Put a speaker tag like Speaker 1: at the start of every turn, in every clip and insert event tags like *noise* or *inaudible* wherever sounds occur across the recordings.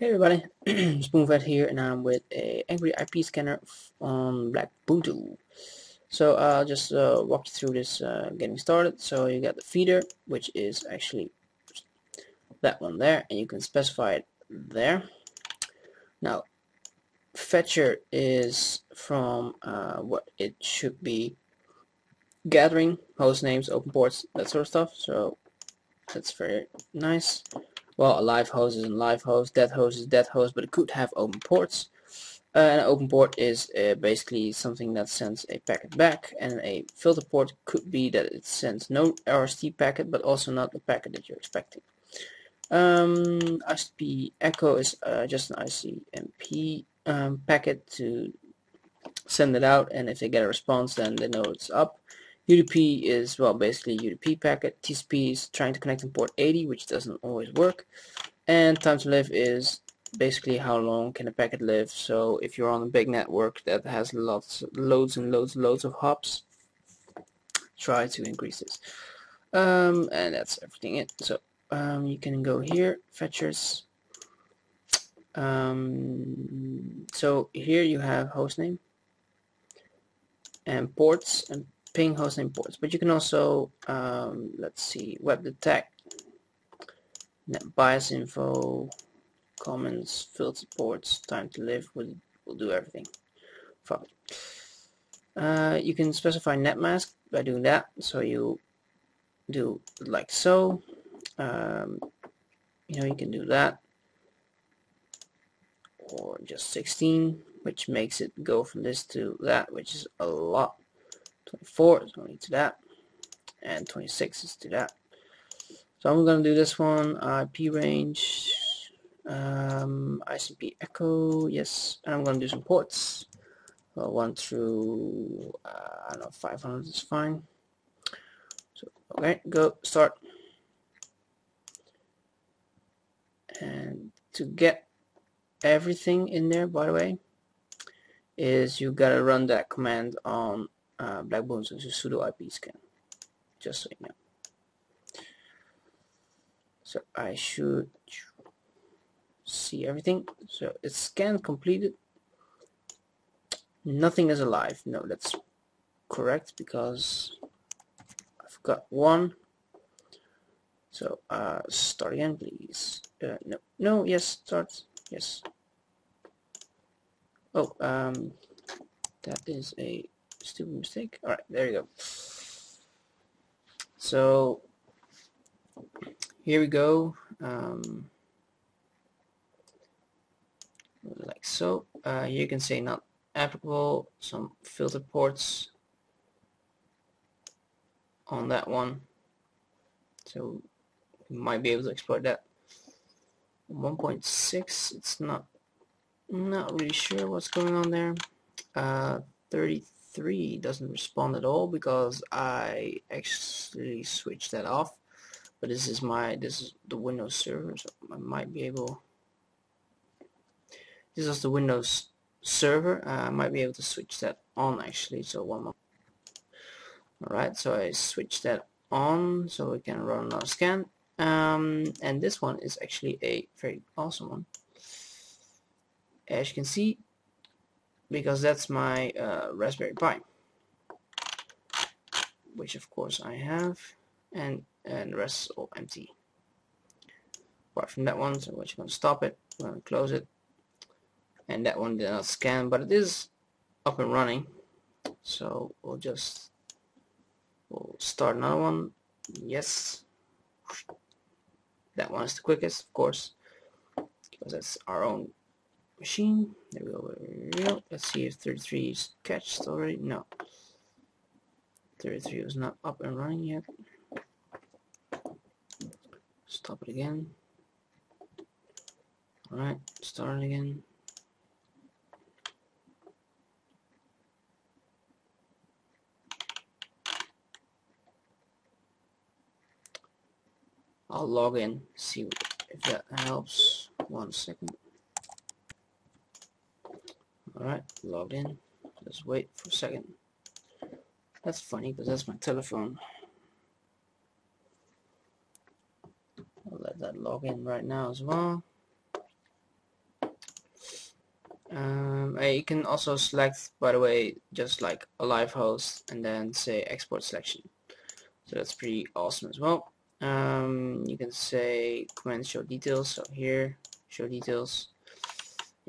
Speaker 1: Hey everybody, *clears throat* Spoonfed here and I'm with a Angry IP scanner on Black Ubuntu. So I'll just uh, walk you through this uh, getting started. So you got the feeder, which is actually that one there, and you can specify it there. Now, fetcher is from uh, what it should be gathering, host names, open ports, that sort of stuff. So that's very nice. Well, a live host is a live host, dead host is dead host, but it could have open ports. Uh, an open port is uh, basically something that sends a packet back, and a filter port could be that it sends no RST packet, but also not the packet that you're expecting. Um, ICMP echo is uh, just an ICMP um, packet to send it out, and if they get a response, then they know it's up. UDP is, well, basically UDP packet. TCP is trying to connect in port 80, which doesn't always work. And time to live is basically how long can a packet live. So if you're on a big network that has lots, loads and loads and loads of hops, try to increase this. Um, and that's everything it. So um, you can go here, fetchers. Um, so here you have hostname and ports and ping hostname ports, but you can also, um, let's see, web detect, net bias info, comments, filter ports, time to live, will will do everything. Fine. Uh, you can specify net mask by doing that, so you do like so. Um, you know, you can do that, or just 16, which makes it go from this to that, which is a lot 24 is going to that and 26 is to that. So I'm going to do this one IP range um, ICMP echo yes and I'm going to do some ports. Well, 1 through uh, I don't know 500 is fine. So okay go start. And to get everything in there by the way is you gotta run that command on uh, Blackbuntu is a sudo IP scan just so you know. So I should see everything. So it's scan completed. Nothing is alive. No that's correct because I've got one. So uh, start again please. Uh, no no yes start. Yes. Oh um that is a stupid mistake. All right, there you go. So here we go. Um, like so. Uh, you can say not applicable. Some filter ports on that one. So you might be able to exploit that. 1.6. It's not not really sure what's going on there. Uh, 30 3 doesn't respond at all because I actually switched that off. But this is my this is the Windows server so I might be able this is the Windows server. Uh, I might be able to switch that on actually. So one more alright so I switched that on so we can run our scan. Um, and this one is actually a very awesome one. As you can see because that's my uh, Raspberry Pi which of course I have and and the rest is all empty. Apart from that one so we're just going to stop it? We're going to close it. And that one did not scan but it is up and running. So we'll just we'll start another one. Yes. That one is the quickest of course because that's our own machine. There we go. Let's see if 33 is catched already. No. 33 was not up and running yet. Stop it again. Alright, start it again. I'll log in, see if that helps. One second. Alright, logged in. Just wait for a second. That's funny because that's my telephone. I'll let that log in right now as well. Um, you can also select, by the way, just like a live host and then say export selection. So that's pretty awesome as well. Um, you can say command show details. So here, show details.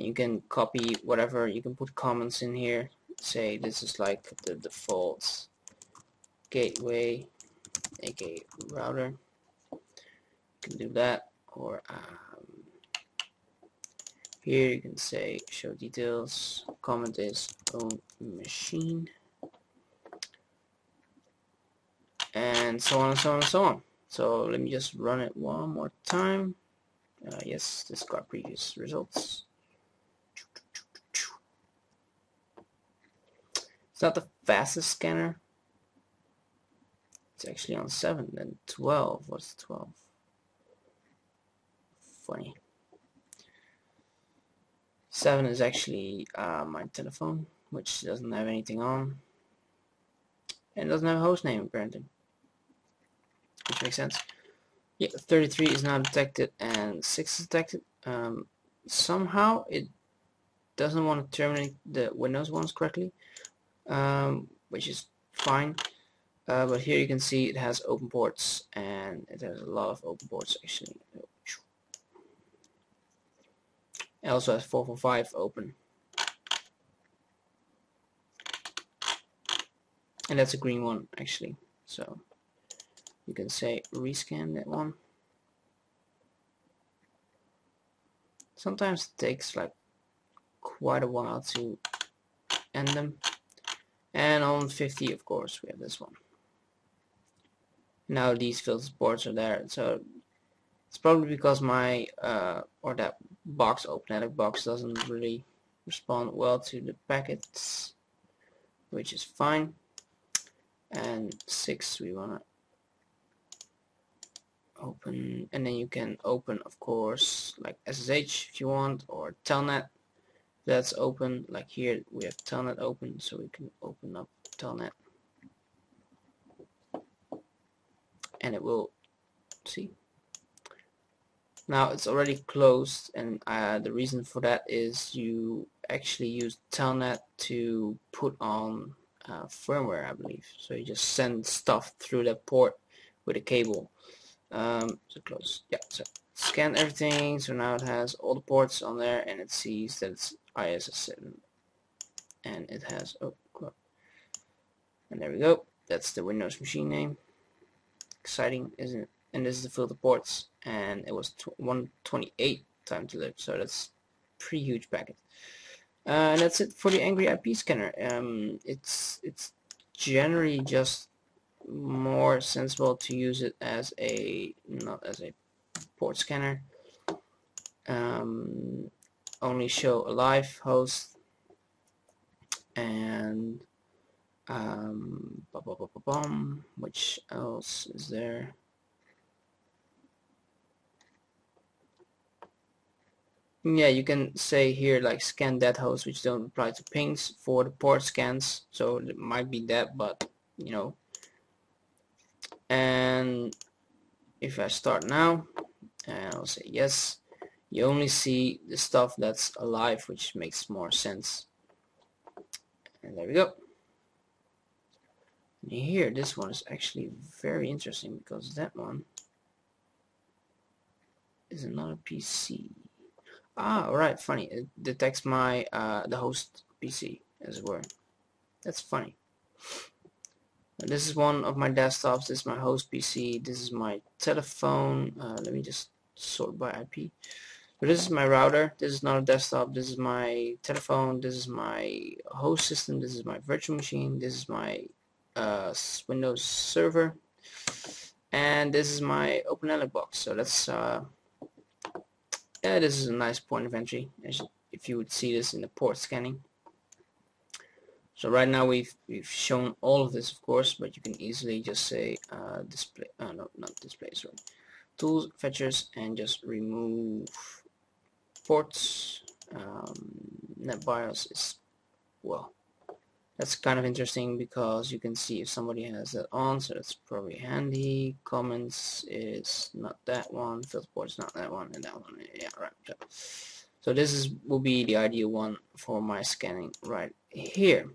Speaker 1: You can copy whatever. You can put comments in here. Say this is like the default gateway, aka router. You can do that, or um, here you can say show details, comment is own machine, and so on and so on and so on. So let me just run it one more time. Uh, yes, this got previous results. It's not the fastest scanner. It's actually on 7 and 12. What's 12? Funny. 7 is actually uh, my telephone, which doesn't have anything on. And doesn't have a host name, apparently. Which makes sense. Yeah, 33 is not detected and 6 is detected. Um, somehow it doesn't want to terminate the Windows ones correctly, um, which is fine. Uh, but here you can see it has open ports and it has a lot of open ports actually. It also has 445 open. And that's a green one actually. So you can say rescan that one. Sometimes it takes like quite a while to end them. And on 50 of course we have this one. Now these filter ports are there. So it's probably because my uh, or that box open network box doesn't really respond well to the packets which is fine and six we wanna open and then you can open of course like SSH if you want or telnet that's open like here we have telnet open so we can open up telnet. And it will see. Now it's already closed and uh, the reason for that is you actually use telnet to put on uh, firmware I believe. So you just send stuff through that port with a cable. Um, so close. Yeah so scan everything so now it has all the ports on there and it sees that it's ISS7 and it has oh and there we go. That's the Windows machine name. Exciting isn't it? And this is the filter ports and it was 128 time to live so that's pretty huge packet. Uh, and that's it for the angry IP scanner. Um, it's it's generally just more sensible to use it as a not as a port scanner. Um, only show a live host. And um, which else is there? Yeah you can say here like scan that host which don't apply to pings for the port scans. So it might be that but you know. And if I start now and I'll say yes you only see the stuff that's alive which makes more sense. And there we go. And here this one is actually very interesting because that one is another PC ah alright funny. It detects my uh, the host PC as were that's funny this is one of my desktops. This is my host PC this is my telephone. Uh, let me just sort by IP but this is my router. This is not a desktop. This is my telephone. This is my host system. This is my virtual machine. This is my uh, Windows server. And this is my OpenELEC box. So that's uh, yeah this is a nice point of entry. If you would see this in the port scanning so right now we've we've shown all of this of course, but you can easily just say uh, display. Uh, no, not display. Sorry, tools, fetchers, and just remove ports. Um, NetBIOS is well. That's kind of interesting because you can see if somebody has that on, so that's probably handy. Comments is not that one, filter port is not that one, and that one, yeah, right. So this is will be the ideal one for my scanning right here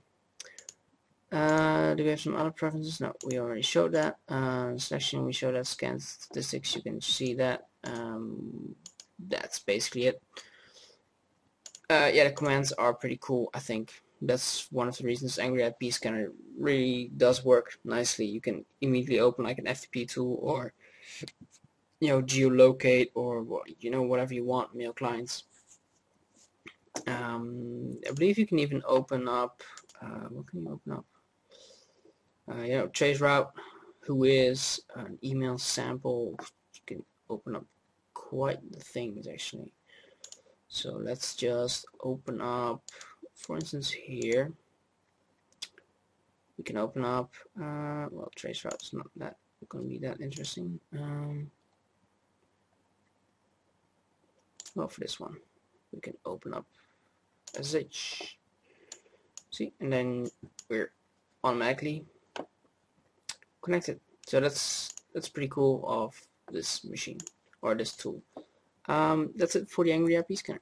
Speaker 1: uh, do we have some other preferences? No, we already showed that. Uh, selection, we showed that scan statistics, you can see that. Um, that's basically it. Uh, yeah, the commands are pretty cool, I think. That's one of the reasons Angry IP Scanner really does work nicely. You can immediately open like an FTP tool or you know geolocate or you know whatever you want mail clients. Um, I believe you can even open up. Uh, what can you open up? Uh, you know, traceroute, who is an email sample. You can open up quite the things actually. So let's just open up, for instance, here. We can open up, uh, well, traceroute's not that going to be that interesting. Um, well, for this one, we can open up SH. See, and then we're automatically connected. So that's that's pretty cool of this machine or this tool. Um, that's it for the Angry IP scanner.